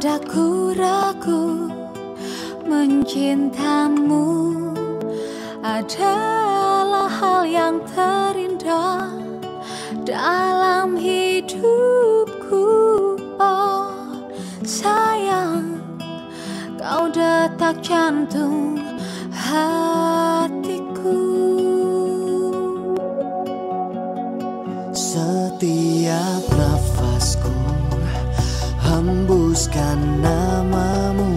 Padaku ragu mencintamu. Adalah hal yang terindah dalam hidupku. Oh sayang kau detak jantung hatiku. Setiap nafasku hembuskan namamu.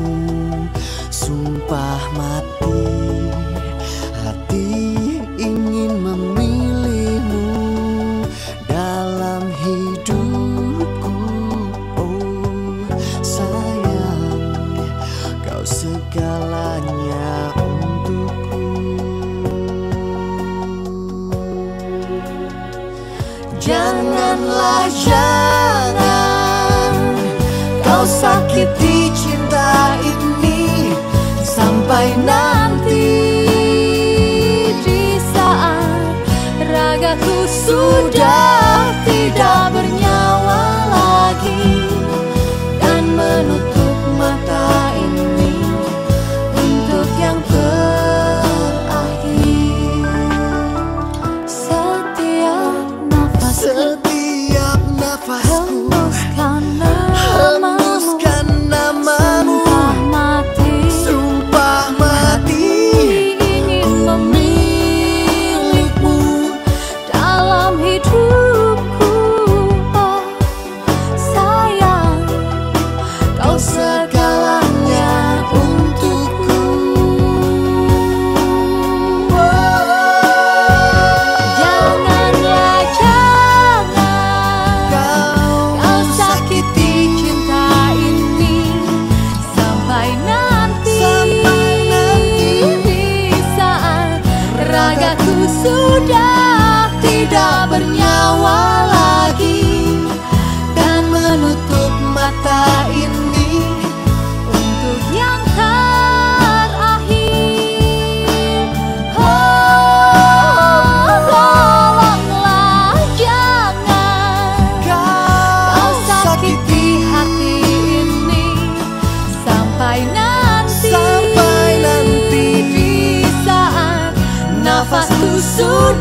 Sumpah mati. Hati ingin memilihmu. Dalam hidupku Oh sayang kau segalanya untukku. Janganlah jangan kau sakiti cinta ini sampai nanti di saat ragaku sudah tidak bernyawa lagi dan menutup mata ini untuk yang terakhir. Setiap nafas Setiap nafasku hembuskan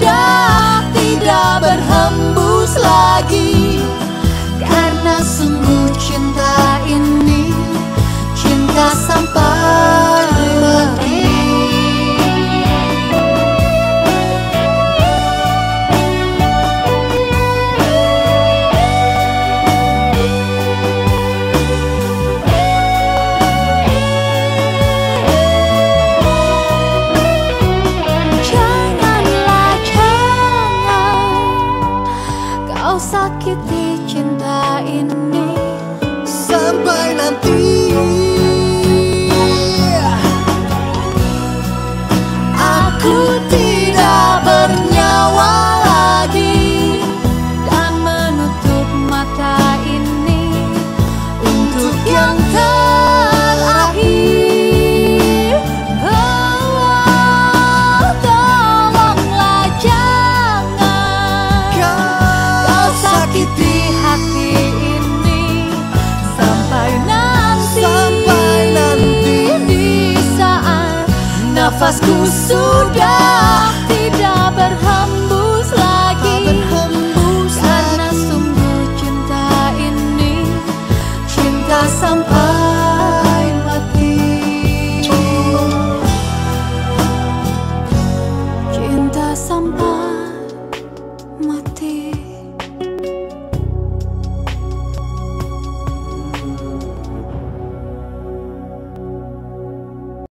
sudah kau sakiti cinta ini Sampai nanti nafasku sudah